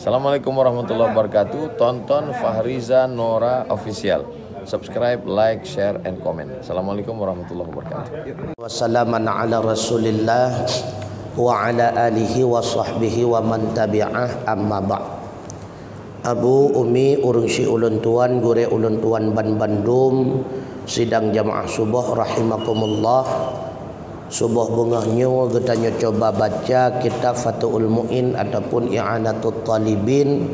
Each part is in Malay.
Assalamualaikum warahmatullahi wabarakatuh. Tonton Fahriza Nora Official. Subscribe, like, share, and comment. Assalamualaikum warahmatullahi wabarakatuh. Wassalaman ala rasulillah wa ala alihi wa sahbihi wa man tabi'ah amma ba' Abu Umi Urungsi Ulun Tuan Gure Ulun Tuan Ban Bandung Sidang Jamaah Subuh Rahimakumullah. Subuh bungahnya Getanya coba baca Kitab Fatu'ul Mu'in Ataupun I'anatul Talibin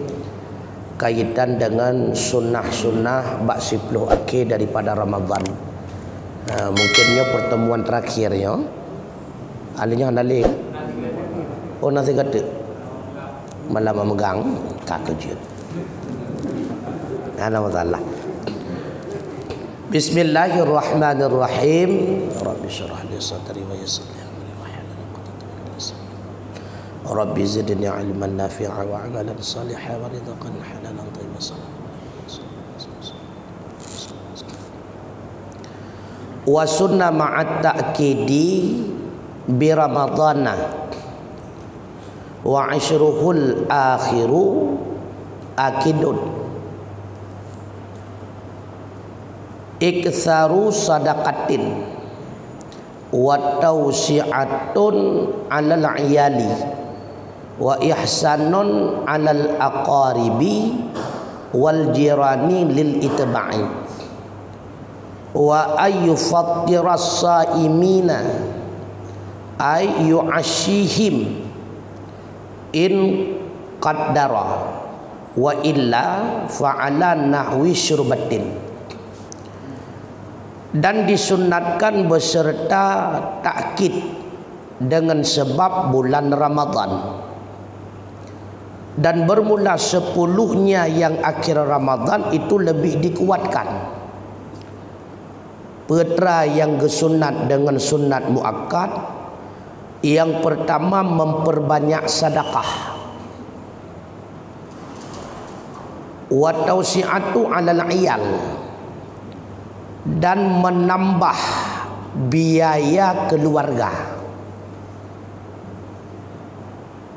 Kaitan dengan Sunnah-sunnah Bak sipluh akhir daripada Ramadan. Ha, Mungkinnya pertemuan terakhirnya Alinya nali Oh nasi kata Malam memegang Tak kejut أنا وضع بسم الله الرحمن الرحيم. رب اشرح لي صدري ويسر لي أمري واحلل عقدة من لساني. رب زدني علما نافعا وعملا صالحا ورزقا حلالا طيبا. صلى وسنة مع التأكيد برمضان وعشره الآخر أكيد iktharu sadaqatin. Wa tawsi'atun 'alal 'iyali. Wa ihsanun 'alal aqaribi wal jirani lil itba'i. Wa ayyufattiras saimina. Ay yu'ashihim in qaddara. Wa illa fa'ala nahwi syurbatin dan disunatkan beserta takkid dengan sebab bulan Ramadan. Dan bermula sepuluhnya yang akhir Ramadan itu lebih dikuatkan. Petra yang kesunat dengan sunat muakkad yang pertama memperbanyak sedekah. Wa tausi'atu 'alal 'iyal dan menambah biaya keluarga.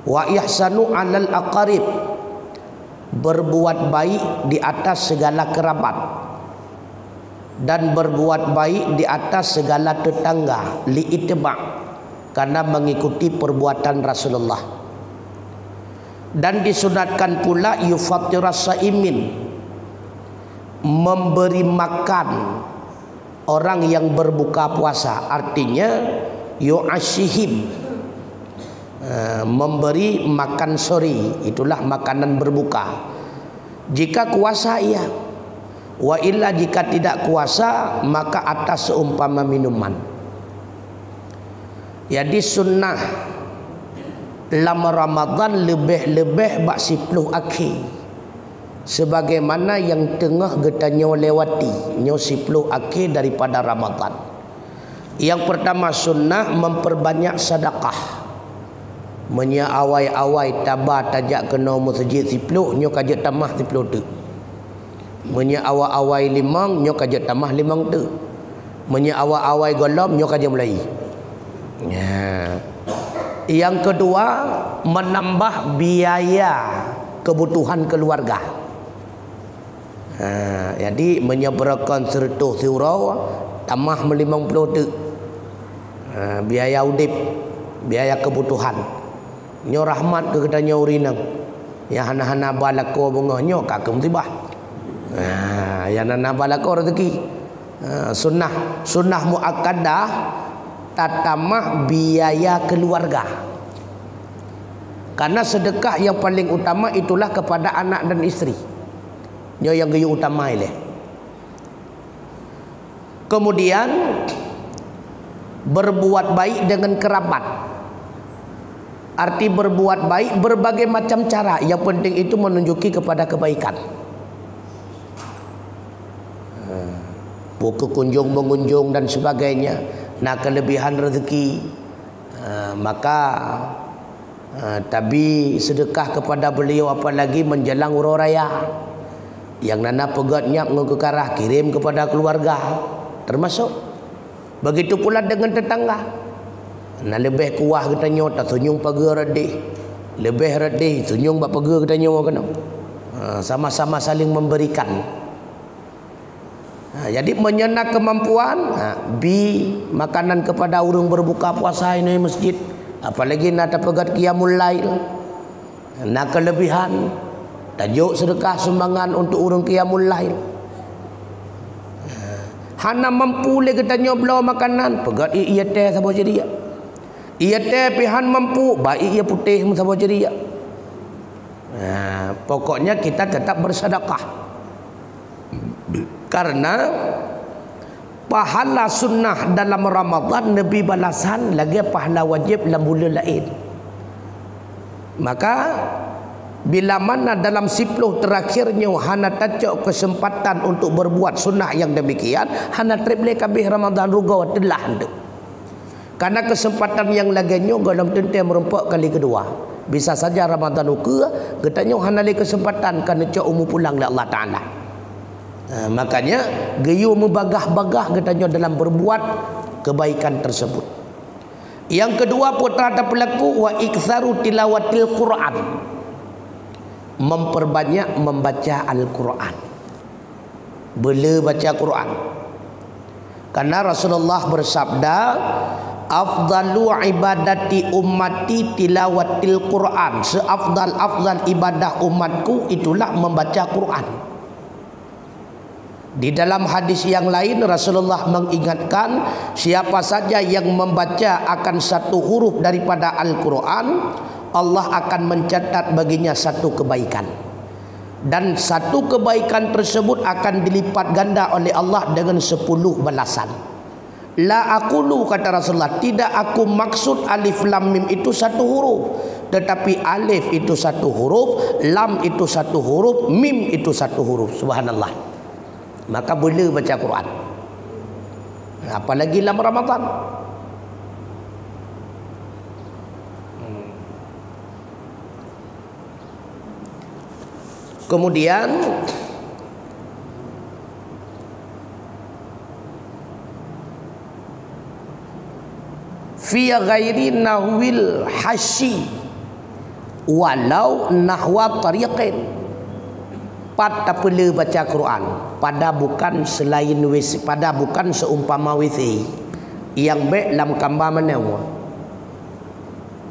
Wa ihsanu 'alal aqarib. Berbuat baik di atas segala kerabat. Dan berbuat baik di atas segala tetangga li itba karena mengikuti perbuatan Rasulullah. Dan disunatkan pula yufattiras saimin memberi makan orang yang berbuka puasa artinya yu'ashihim uh, memberi makan sore itulah makanan berbuka. Jika kuasa ia wa illa jika tidak kuasa maka atas seumpama minuman. Jadi sunnah lama Ramadan lebih-lebih bak sipluh akhir sebagaimana yang tengah getanya lewati nyo sipluh akhir daripada Ramadan. Yang pertama sunnah memperbanyak sedekah. Menya awai-awai tabah tajak kena masjid sipluh nyo kajak tamah sipluh tu. Menya awai-awai limang nyo kajak tamah limang tu. Menya awai-awai golam nyo kajak mulai ya. Yang kedua menambah biaya kebutuhan keluarga Ha, jadi menyeberkan sertuh surau tamah melimang puluh tu. Ha, biaya udip, biaya kebutuhan. Nyo rahmat ke kedanya urinang. Ya hana-hana balako bunga nyo kakem tibah. Ha, ya nana balako rezeki. Ha, sunnah sunnah muakkadah tatamah biaya keluarga. Karena sedekah yang paling utama itulah kepada anak dan isteri. Nyo yang gayu utama ile. Kemudian berbuat baik dengan kerabat. Arti berbuat baik berbagai macam cara. Yang penting itu menunjuki kepada kebaikan. Buku kunjung mengunjung dan sebagainya. Nah kelebihan rezeki. Maka tapi sedekah kepada beliau apalagi menjelang urau raya yang nana pegat nyap ngekekarah kirim kepada keluarga. Termasuk. Begitu pula dengan tetangga. Na lebih kuah katanya tak senyum pagi redih. Lebih redih senyum bak pagi katanya kena ha, sama-sama saling memberikan. Ha, jadi menyenak kemampuan ha, bi makanan kepada orang berbuka puasa ini masjid. Apalagi nak pegat qiyamul lail. Nak kelebihan tajuk sedekah sumbangan untuk orang qiyamul lail. Hana mampu le katanya belau makanan. Pegat ia teh sabo jadi ya. Ia teh pihan mampu baik ia putih sabo jadi ya. Ha, pokoknya kita tetap bersedekah. Karena pahala sunnah dalam Ramadan lebih balasan lagi pahala wajib dalam bulan lain. Maka bila mana dalam sipluh terakhirnya hana tacok kesempatan untuk berbuat sunnah yang demikian hana triple kabih Ramadan ruga telah hendak karena kesempatan yang laginya dalam tentu merempak kali kedua. Bisa saja Ramadan uka katanya hana lagi kesempatan kerana cok umur pulang oleh Allah Ta'ala. Ha, makanya gayu membagah-bagah katanya dalam berbuat kebaikan tersebut. Yang kedua putra pelaku wa iktharu tilawatil Quran memperbanyak membaca Al-Quran. Bela baca Quran. Karena Rasulullah bersabda, afdalu ibadati ummati tilawatil Quran. Seafdal-afdal ibadah umatku itulah membaca Quran. Di dalam hadis yang lain Rasulullah mengingatkan siapa saja yang membaca akan satu huruf daripada Al-Quran Allah akan mencatat baginya satu kebaikan. Dan satu kebaikan tersebut akan dilipat ganda oleh Allah dengan sepuluh balasan. La aqulu kata Rasulullah tidak aku maksud alif lam mim itu satu huruf. Tetapi alif itu satu huruf lam itu satu huruf mim itu satu huruf. Subhanallah. Maka boleh baca Quran. Apalagi dalam Ramadan Kemudian fi ghairi nahwil hashi walau nahwa tariqin. Pada perlu baca Quran pada bukan selain wis pada bukan seumpama wisi yang baik dalam gambar mana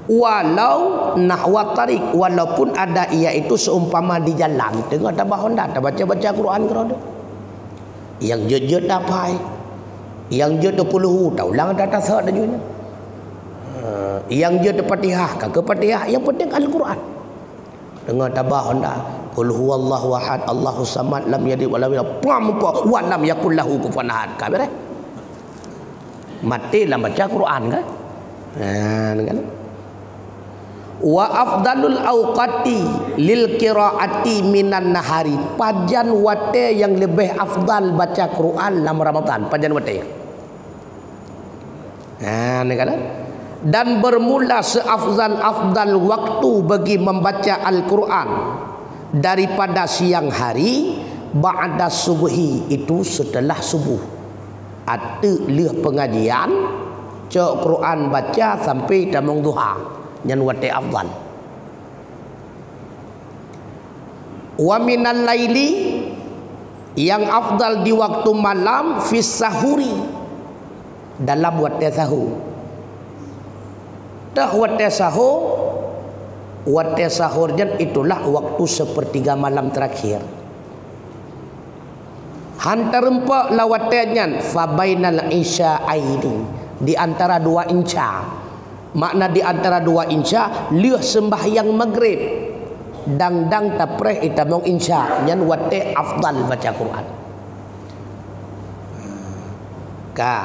walau nahwa tarik walaupun ada ia itu seumpama di jalan. Tengah tambah honda tak baca-baca Quran ke ada. Yang jejak dapai yang je tu puluh tahu lang data sah dah juga yang je tu patihah ke patihah yang penting Al-Quran. Tengah tabah honda qul huwallahu ahad Allahu samad lam yalid wa lam yulad. Wa lam yakul lahu kufuwan ahad. Kabeh mati dalam baca Quran kan ha kan wa afdalul awqati lil qiraati minan nahari. Pajan wate yang lebih afdal baca Quran dalam Ramadan. Pajan wate. Ha ni kan dan bermula seafdal afdal waktu bagi membaca Al-Quran daripada siang hari ba'da subuhi itu setelah subuh. Ada lih pengajian cok Quran baca sampai tamang duha yang wate afdal wa minal laili yang afdal di waktu malam fi sahuri. Dalam wate sahur dah wate sahur wate sahur jan itulah waktu sepertiga malam terakhir. Hantar empat lawatnya fa bainal isya aini. Di antara dua insya makna di antara dua insya liuh sembahyang maghrib. Dang dang tapreh itamong insya. Nyan wate afdal baca Quran. Ka.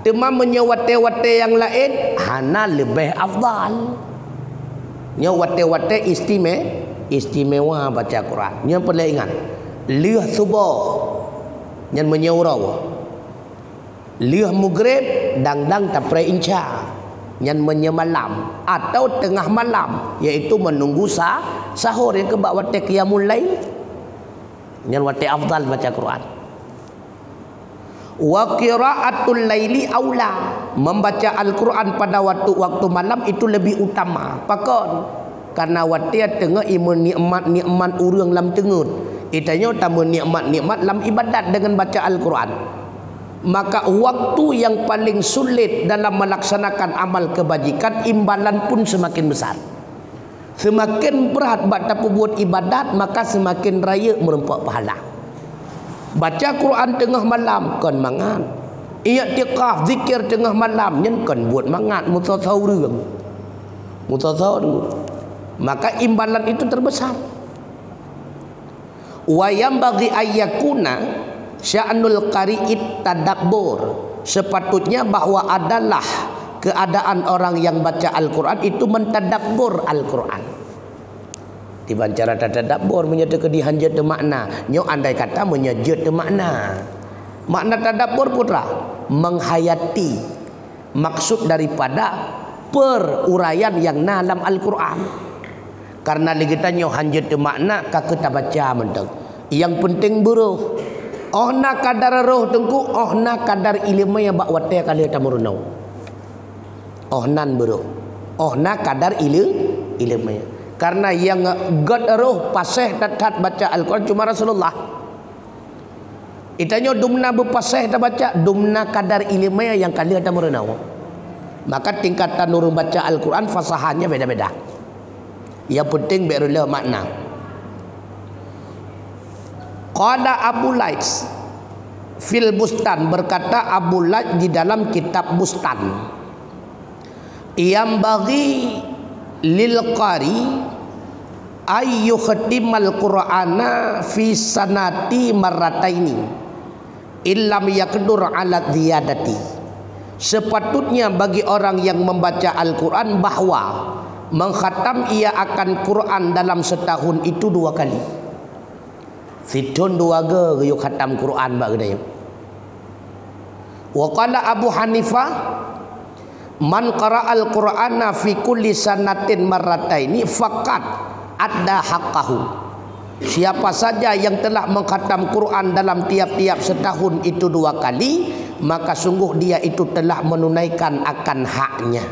Tema menyewate wate yang lain hana lebih afdal. Nya wate wate istime istimewa baca Quran. Nya perlu ingat liuh subuh. Nyan menyewraw liuh maghrib dang dang tapreh insya yang menyemalam atau tengah malam iaitu menunggu sah, sahur yang kebak waktu qiyamul lail Yang wati afdal baca Quran. Wa qiraatul laili aula. Membaca Al-Quran pada waktu-waktu malam itu lebih utama. Pakon. Karena wati tengah imun nikmat-nikmat urang lam tengut. Itanya utama nikmat-nikmat lam ibadat dengan baca Al-Quran. Maka waktu yang paling sulit dalam melaksanakan amal kebajikan imbalan pun semakin besar. Semakin berat baca buat ibadat maka semakin raya merempak pahala. Baca Quran tengah malam kan mangan. I'tikaf zikir tengah malam nyen kan buat mangat mutasau reung. Mutasau Maka imbalan itu terbesar. Wa yang bagi ayyakuna sya'nul qari'it tadabbur. Sepatutnya bahawa adalah keadaan orang yang baca Al-Quran itu mentadabbur Al-Quran. Dibaca rata tadabbur menyatakan dihanjat makna. Nyo andai kata menyejut makna. Makna tadabbur putra menghayati maksud daripada peruraian yang dalam Al-Quran. Karena lagi tanya hanjat makna kak kita baca mentang. Yang penting buruh. Oh na kadar roh tengku, oh na kadar ilmu yang bak watai kali tamurunau ohnan bro ohna kadar ilu ilmu karena yang god roh paseh tat baca Al-Quran cuma Rasulullah. Itanya dumna berpaseh tak baca dumna kadar ilmu yang kali ada merenau maka tingkatan nurun baca Al-Quran fasahannya beda-beda. Yang penting berula makna Qala Abu Laits fil bustan berkata Abu Laits di dalam kitab bustan. Yang bagi lil qari ay yukhtimal qur'ana fi sanati marrataini illam yaqdur ala ziyadati. Sepatutnya bagi orang yang membaca Al-Quran bahawa mengkhatam ia akan Quran dalam setahun itu dua kali fitun dua ge yuk khatam Quran bak gede wa qala Abu Hanifah Man qara'al Qur'ana fi kulli sanatin marrataini faqat adda haqqahu. Siapa saja yang telah mengkhatam Quran dalam tiap-tiap setahun itu dua kali, maka sungguh dia itu telah menunaikan akan haknya.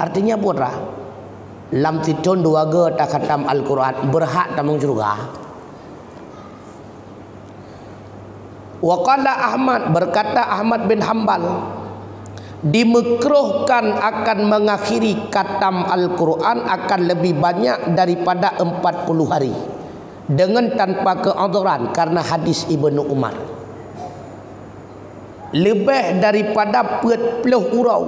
Artinya putra, lam titun dua ge tak khatam Al-Quran, berhak tamung surga. Wa qala Ahmad berkata Ahmad bin Hambal dimekruhkan akan mengakhiri katam Al-Quran akan lebih banyak daripada 40 hari. Dengan tanpa keadzaran karena hadis Ibnu Umar lebih daripada 40 urau.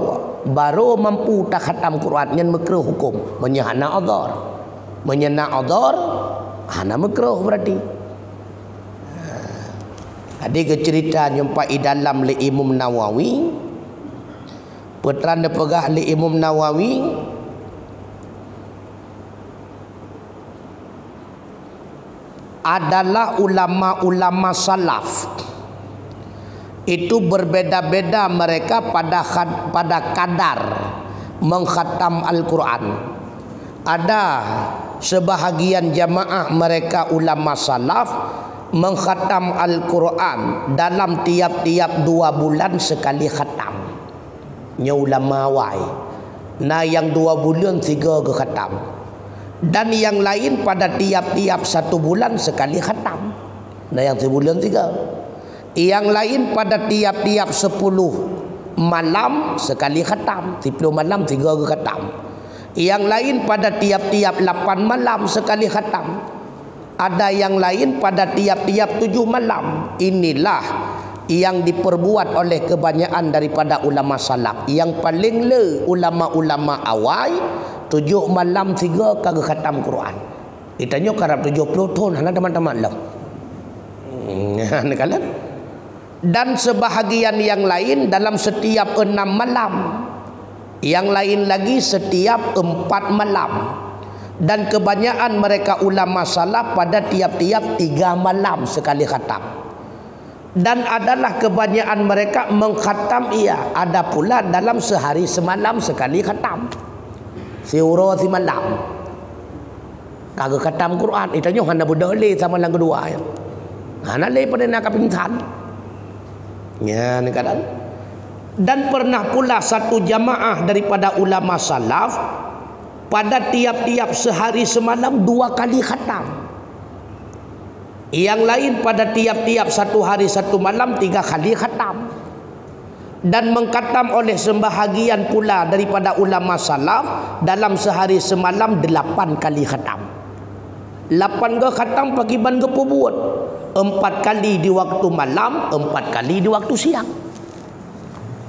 Baru mampu tak khatam Quran yang mekruh hukum. Menyahana adzar menyana adzar hana mekruh berarti. Ada cerita nyampai dalam li Imam Nawawi? Putra pegah li Imam Nawawi? Adalah ulama-ulama salaf itu berbeda-beda mereka pada pada kadar mengkhatam Al-Quran. Ada sebahagian jamaah mereka ulama salaf mengkhatam Al-Quran dalam tiap-tiap dua bulan sekali khatam. Nya ulama wai na yang dua bulan tiga ke khatam. Dan yang lain pada tiap-tiap satu bulan sekali khatam. Na yang sebulan tiga yang lain pada tiap-tiap sepuluh malam sekali khatam. Sepuluh malam tiga ke khatam. Yang lain pada tiap-tiap lapan malam sekali khatam. Ada yang lain pada tiap-tiap tujuh malam. Inilah yang diperbuat oleh kebanyakan daripada ulama salaf. Yang paling le ulama-ulama awal tujuh malam tiga kali khatam Quran. Ditanya karab tujuh puluh tahun hana teman-teman lah hmm, dan sebahagian yang lain dalam setiap enam malam. Yang lain lagi setiap empat malam. Dan kebanyakan mereka ulama salaf pada tiap-tiap tiga malam sekali khatam. Dan adalah kebanyakan mereka mengkhatam ia ada pula dalam sehari semalam sekali khatam. Siuro si malam. Kagak katam Quran. Itanya hana bodole sama lang kedua ya. Hana le pada nak pingsan ya ni kadang dan pernah pula satu jamaah daripada ulama salaf pada tiap-tiap sehari semalam dua kali khatam. Yang lain pada tiap-tiap satu hari satu malam tiga kali khatam. Dan mengkatam oleh sembahagian pula daripada ulama salaf dalam sehari semalam delapan kali khatam Lapan ke khatam pagi ban ke buat. Empat kali di waktu malam, empat kali di waktu siang.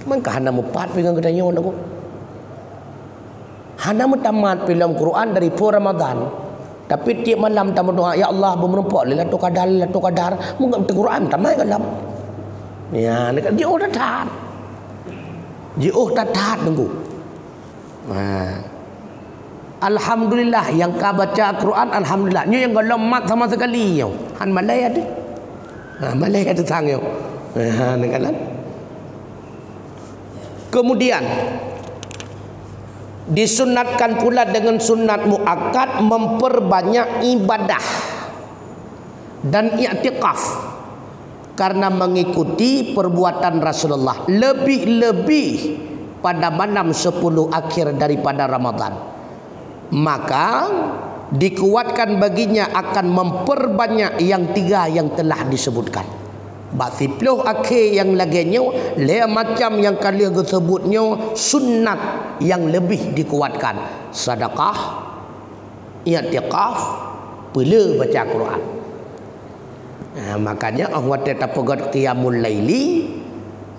Maka hana empat pegang kita nyon aku. Hana mutamat film Quran dari pur Ramadan. Tapi tiap malam tamu doa ya Allah bermerempak lila tu kadar lila tu kadar mungkin Quran tamai kalam. Ya, dekat dia oh tat. Dia oh tat tunggu. Nah. Alhamdulillah yang kau baca Al-Quran Alhamdulillah Ini yang kau lemak sama sekali yo. Han Malay ada ha, Malay ada sang yo. Ha, kan? Kemudian Disunatkan pula dengan sunat mu'akad Memperbanyak ibadah Dan i'tikaf Karena mengikuti perbuatan Rasulullah Lebih-lebih pada malam 10 akhir daripada Ramadan maka dikuatkan baginya akan memperbanyak yang tiga yang telah disebutkan. Basiploh akhir yang laginya le macam yang kalian sebutnya sunat yang lebih dikuatkan. Sedekah, i'tikaf, pula baca Quran. Ha, makanya Allah tetap pegat qiyamul laili.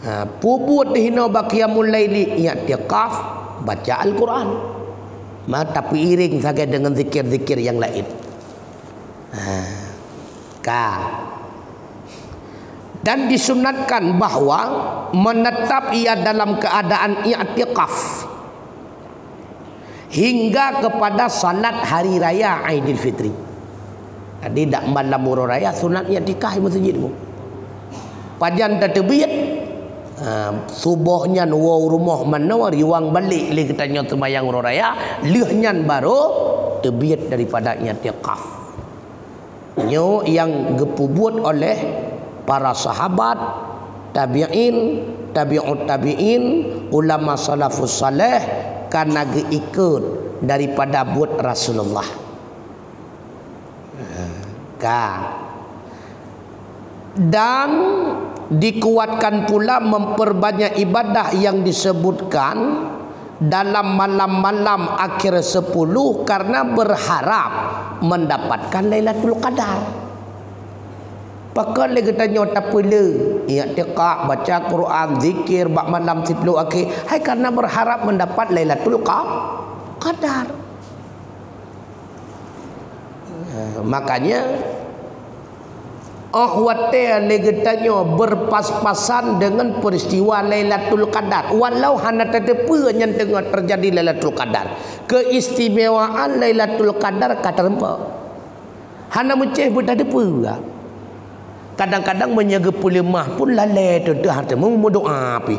Ha, puput hina ba laili i'tikaf baca Al-Quran tapi iring saja dengan zikir-zikir yang lain ha. ka dan disunatkan bahawa menetap ia dalam keadaan i'tikaf hingga kepada salat hari raya Aidilfitri. Jadi dak malam raya sunat i'tikaf di masjid tu. Pajan terbit Ha, subuhnya nuwa rumah mana riwang balik li kita nyo sembahyang raya lehnya baru terbit daripada i'tikaf nyo yang gepubut oleh para sahabat tabi'in tabi'ut tabi'in ulama salafus saleh karena ikut daripada buat Rasulullah. Ha, ka dan dikuatkan pula memperbanyak ibadah yang disebutkan dalam malam-malam akhir sepuluh karena berharap mendapatkan Lailatul Qadar. Pakal lagi tanya tak pula. Ya tiqa baca Quran, zikir bak malam sepuluh akhir. Hai karena berharap mendapat Lailatul Qadar. Eh, makanya Oh wate lagi berpas-pasan dengan peristiwa Lailatul Qadar. Walau hanya terdepa yang tengah terjadi Lailatul Qadar. Keistimewaan Lailatul Qadar kata rempa. Hana menceh pun ada Kadang-kadang menjaga pulimah pun lalai tentu harta mu doa api.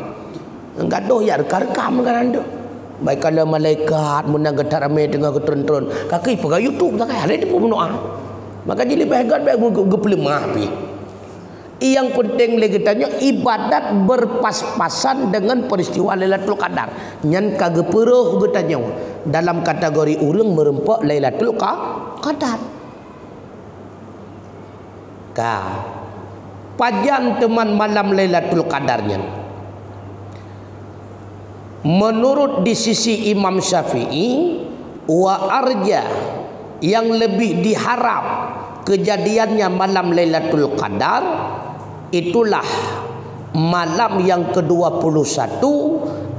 Doh ya rekam kan anda. Baik kalau malaikat menang getar ramai tengah keturun-turun. Kaki pegang YouTube tak kaya. Ada pun doa. Maka jadi bahagian baik gepelemah api. Yang penting lagi tanya ibadat berpas-pasan dengan peristiwa Lailatul Qadar. Nyan kage peruh dalam kategori urang merempak Lailatul Qadar. Ka. Pajan teman malam Lailatul Qadarnya. Menurut di sisi Imam Syafi'i wa arja yang lebih diharap kejadiannya malam Lailatul Qadar itulah malam yang ke-21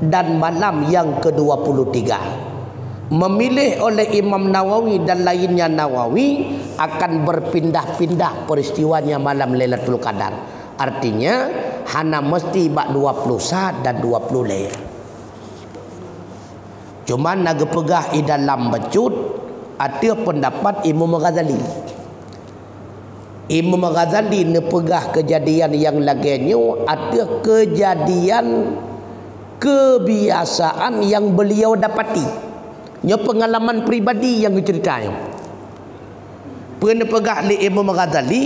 dan malam yang ke-23. Memilih oleh Imam Nawawi dan lainnya Nawawi akan berpindah-pindah peristiwanya malam Lailatul Qadar. Artinya hana mesti bak 21 dan 20 lain cuma nak pegah di dalam becut ada pendapat Imam Ghazali. Imam Ghazali ne pegah kejadian yang laginya ada kejadian kebiasaan yang beliau dapati. Nya pengalaman pribadi yang diceritanya. pernah pegah li Imam Ghazali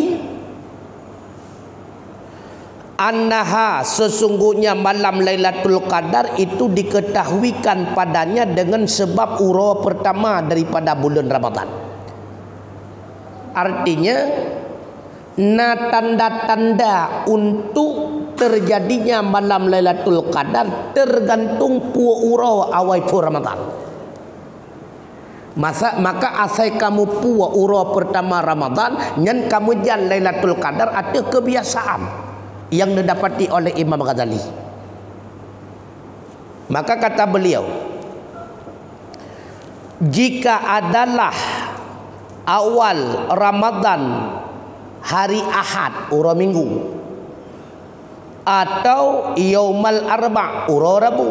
annaha sesungguhnya malam Lailatul Qadar itu diketahuikan padanya dengan sebab ura pertama daripada bulan Ramadan. Artinya na tanda-tanda untuk terjadinya malam Lailatul Qadar tergantung puo ura awal pu Ramadan. Masa maka asai kamu puo ura pertama Ramadan nyen kamu jan Lailatul Qadar ada kebiasaan yang didapati oleh Imam Ghazali. Maka kata beliau, jika adalah awal Ramadan hari Ahad ura minggu. Atau yaumal arba ura rabu.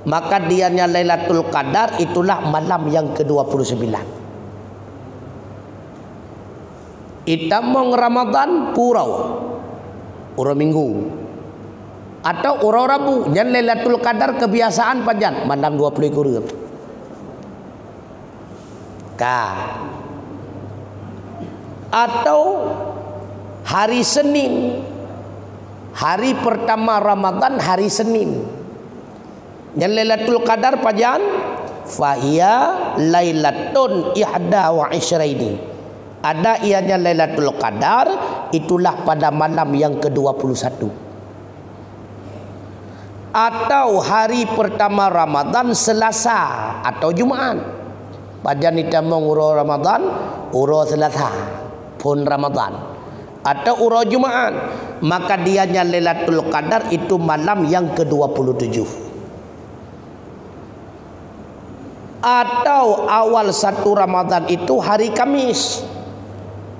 Maka dianya Lailatul Qadar itulah malam yang ke-29. Itamong Ramadan purau. Orang minggu. Atau orang rabu dan lailatul qadar kebiasaan panjang mandang 20 ekor ka atau hari Senin. Hari pertama Ramadan hari Senin. Dan lailatul qadar panjang fahiya lailatun ihda wa isyraini ada ianya Lailatul Qadar itulah pada malam yang ke-21 atau hari pertama Ramadan Selasa atau Jumaat. Pada nita menguro Ramadan uro Selasa pun Ramadan. Atau uro Jumaat. Maka dianya Lailatul Qadar itu malam yang ke-27 atau awal satu Ramadan itu hari Kamis.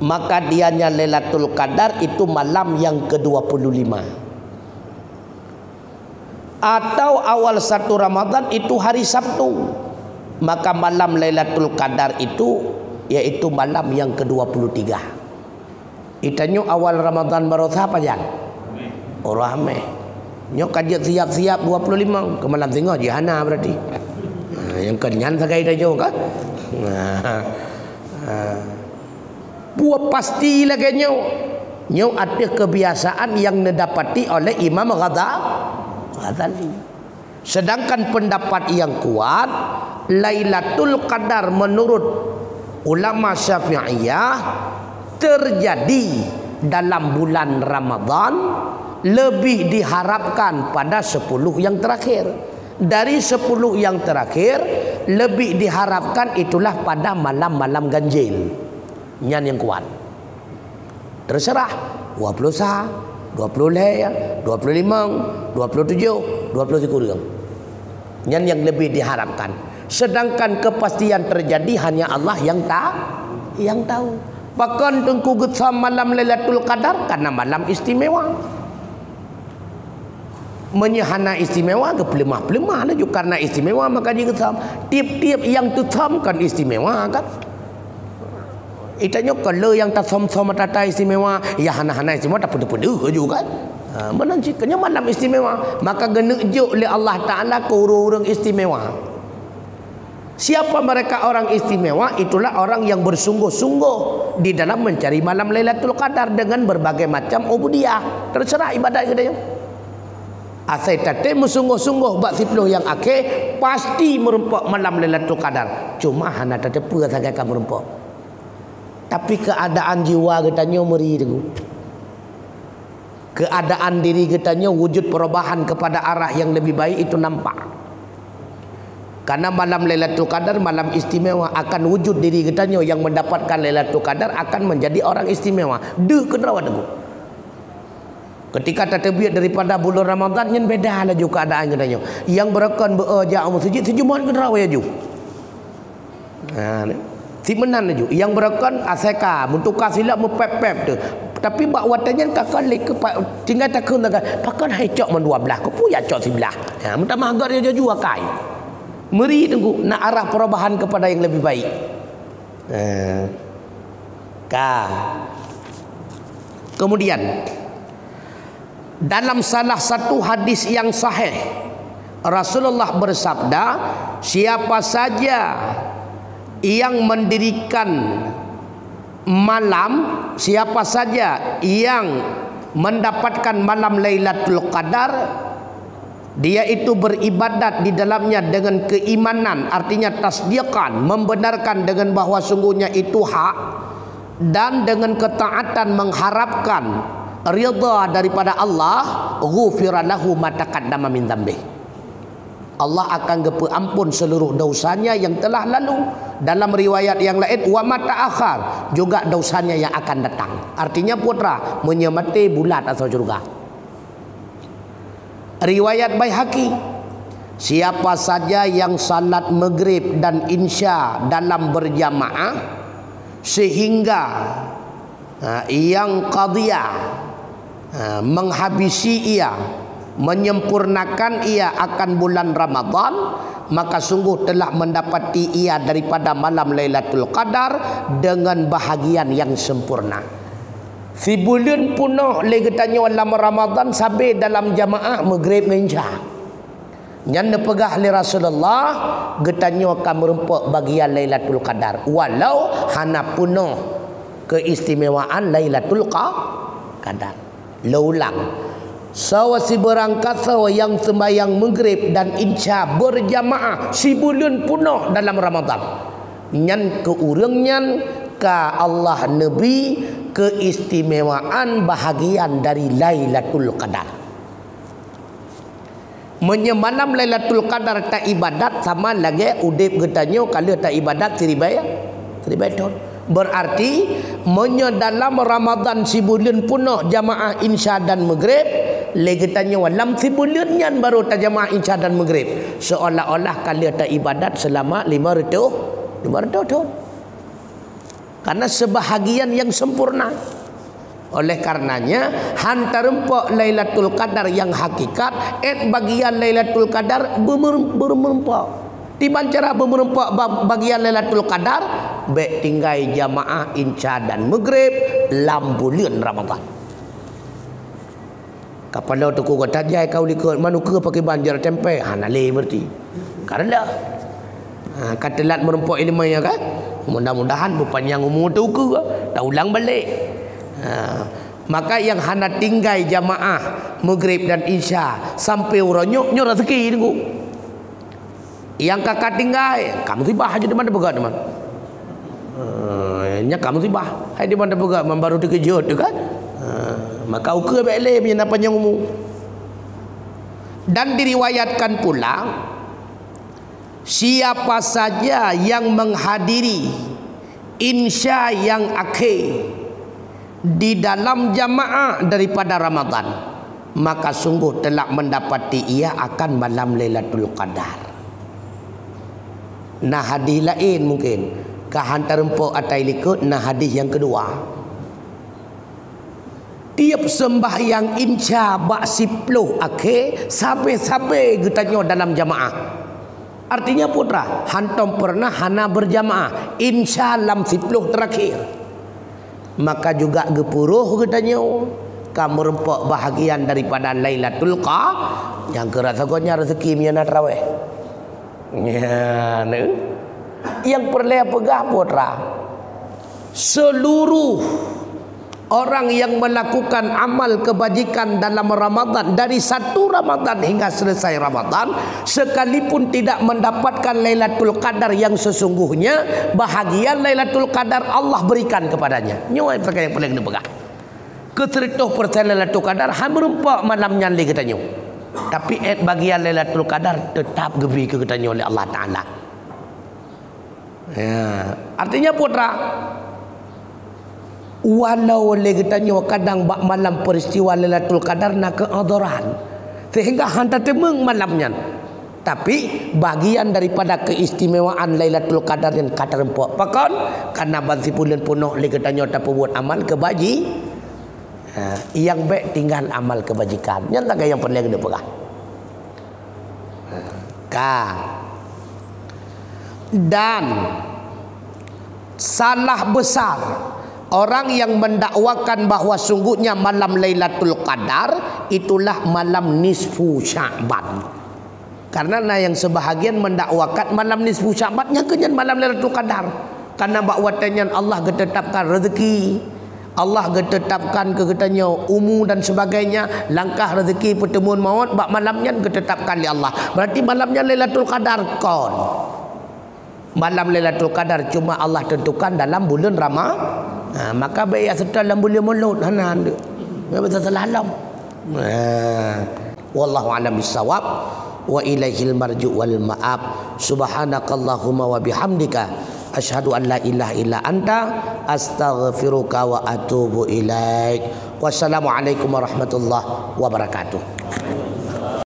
Maka dianya Lailatul Qadar itu malam yang ke-25 atau awal satu Ramadan itu hari Sabtu. Maka malam Lailatul Qadar itu yaitu malam yang ke-23 itanya awal Ramadan baru apa jan? Oh rame nyok kajian siap-siap 25 ke malam tengah jihana berarti. Yang kenyan sagai dah jauh kan? Buat pasti lagi nyo. Nyo ada kebiasaan yang didapati oleh Imam Ghazali. Sedangkan pendapat yang kuat Lailatul Qadar menurut ulama Syafi'iyah terjadi dalam bulan Ramadan lebih diharapkan pada 10 yang terakhir. Dari 10 yang terakhir lebih diharapkan itulah pada malam-malam ganjil. Nyan yang kuat. Terserah. 20 sah 20 leh 25 27 20 kurang nyan yang lebih diharapkan sedangkan kepastian terjadi hanya Allah yang tak yang tahu bahkan tengku getsam malam lailatul qadar karena malam istimewa menyehana istimewa ke pelemah-pelemah lah juga karena istimewa maka dia getsam tiap-tiap yang tutam kan istimewa kan Itanya kalau yang tak som-som tata istimewa, ya hana-hana istimewa tak pada-pada juga kan. Ha, menanjikannya malam istimewa. Maka genejuk oleh Allah Ta'ala ke orang-orang istimewa. Siapa mereka orang istimewa? Itulah orang yang bersungguh-sungguh di dalam mencari malam Lailatul Qadar dengan berbagai macam ubudiah. Terserah ibadat kita ya. Asai tate sungguh-sungguh buat sipuluh yang akhir pasti merempak malam Lailatul Qadar. Cuma hana tate pura sangat kamu merempak. Tapi keadaan jiwa katanya meri tu. Keadaan diri katanya wujud perubahan kepada arah yang lebih baik itu nampak. Karena malam Lailatul Qadar malam istimewa akan wujud diri katanya yang mendapatkan Lailatul Qadar akan menjadi orang istimewa. Deh kenerawat aku. Ketika terbiat daripada bulan Ramadan yang beda lah juga keadaan katanya. Yang berakon bekerja sejid sejumat kenerawat ya ju. Nah, Si menan ju yang berakon aseka mutuka sila mepep-pep tu. Tapi bak watanya kakak lek ke tinggal takun tak pakan hai cok men 12 ko puya cok sebelah. Ya minta magar dia jual kai. Meri tunggu nak arah perubahan kepada yang lebih baik. Eh. Ka. Kemudian dalam salah satu hadis yang sahih Rasulullah bersabda siapa saja yang mendirikan malam siapa saja yang mendapatkan malam Lailatul Qadar dia itu beribadat di dalamnya dengan keimanan artinya tasdiqan membenarkan dengan bahawa sungguhnya itu hak dan dengan ketaatan mengharapkan ridha daripada Allah ghufira lahu ma taqaddama min dzambi Allah akan gepa ampun seluruh dosanya yang telah lalu. Dalam riwayat yang lain wa ma ta'akhir juga dosanya yang akan datang. Artinya putra menyemati bulat atau surga riwayat Baihaqi siapa saja yang salat maghrib dan insya dalam berjamaah sehingga uh, yang qadiyah uh, menghabisi ia menyempurnakan ia akan bulan Ramadan maka sungguh telah mendapati ia daripada malam Lailatul Qadar dengan bahagian yang sempurna. Si bulan punuh lagi tanya dalam Ramadan sampai dalam jamaah maghrib menja. Yang pegah oleh Rasulullah Getanya akan merempuk bagian Lailatul Qadar Walau hana punuh Keistimewaan Lailatul Qadar Laulang Sawa si berangkat sawa yang sembahyang maghrib dan insya berjamaah si bulan punuh dalam Ramadan. Nyan keurangnya ke Allah Nabi keistimewaan bahagian dari Lailatul Qadar. Menyemalam Lailatul Qadar tak ibadat sama lagi udip getanyo kalau tak ibadat seribai seribai tahun berarti menyedalam Ramadan sebulan punuh jamaah insya dan maghrib lagi tanya dalam sebulan yang baru tak jamaah insya dan maghrib. Seolah-olah kalau tak ibadat selama lima ratus lima ratus tahun karena sebahagian yang sempurna oleh karenanya hantar empok Lailatul Qadar yang hakikat et bagian Lailatul Qadar bermerempak. Di bancara bermerempak bagian Lailatul Qadar baik tinggal jamaah insya dan maghrib lam bulan Ramadan. Kapan tu kata jai kau likut manuka pakai banjar tempe ha nale berarti. Karena ha, katelat merempak ilmu ya kan. Mudah-mudahan berpanjang umur tu ke dah ulang balik. Ha. Maka yang hana tinggal jamaah Maghrib dan Isya Sampai orang nyok nyok rezeki tunggu Yang kakak tinggal Kamu tibah aja di mana begat teman Nya uh, kamu tibah Hai di mana begat Man baru terkejut tu kan uh, Maka uka belai punya apa yang umum Dan diriwayatkan pula Siapa saja yang menghadiri Insya yang akhir di dalam jamaah daripada Ramadan maka sungguh telah mendapati ia akan malam Lailatul Qadar. Nah hadis lain mungkin kehantar empuk atai likut nah hadis yang kedua. Tiap sembahyang insya bak sipluh akhir sampai-sampai getanyo dalam jamaah. Artinya putra, hantam pernah hana berjamaah. Insya lam sipluh terakhir. Maka juga gepuruh katanya kamu rempok bahagian daripada Lailatul Qa yang kerasa gonya rezeki mi nak tarawih ya ne yang perlu pegah putra. Seluruh orang yang melakukan amal kebajikan dalam Ramadan dari satu Ramadan hingga selesai Ramadan sekalipun tidak mendapatkan Lailatul Qadar yang sesungguhnya bahagia Lailatul Qadar Allah berikan kepadanya. Nyawa yang paling dipegang keterituh percaya Lailatul Qadar hamrumpak malamnya lagi katanya tapi et bagian Lailatul Qadar tetap gebi ke katanya oleh Allah Ta'ala. Ya. artinya putra walau oleh tanya kadang bak malam peristiwa Lailatul Qadar nak keadaran sehingga hantar temeng malamnya. Tapi bagian daripada keistimewaan Lailatul Qadar yang kata rempok pakon karena bansi bulan penuh lagi tanya tak buat amal kebaji ha, yang baik tinggal amal kebajikan yang tak yang perlu kita pegang ha, ka dan salah besar Orang yang mendakwakan bahawa sungguhnya malam Lailatul Qadar itulah malam nisfu Sya'ban. Karena nah yang sebahagian mendakwakan malam nisfu Sya'ban yang kenyan malam Lailatul Qadar. Karena bakwatannya Allah ketetapkan rezeki. Allah ketetapkan kegetanya umur dan sebagainya langkah rezeki pertemuan maut bak malamnya ketetapkan oleh Allah berarti malamnya Lailatul Qadar kon malam Lailatul Qadar cuma Allah tentukan dalam bulan Rama ha, maka baik serta dalam bulan Maulud hana anda ya betul salah alam ha. wallahu alam bisawab wa ilaihil marju wal ma'ab. Subhanakallahumma wa bihamdika. Asyhadu an la ilaha illa anta. Astaghfiruka wa atubu ilaik. Wassalamu alaikum warahmatullahi wabarakatuh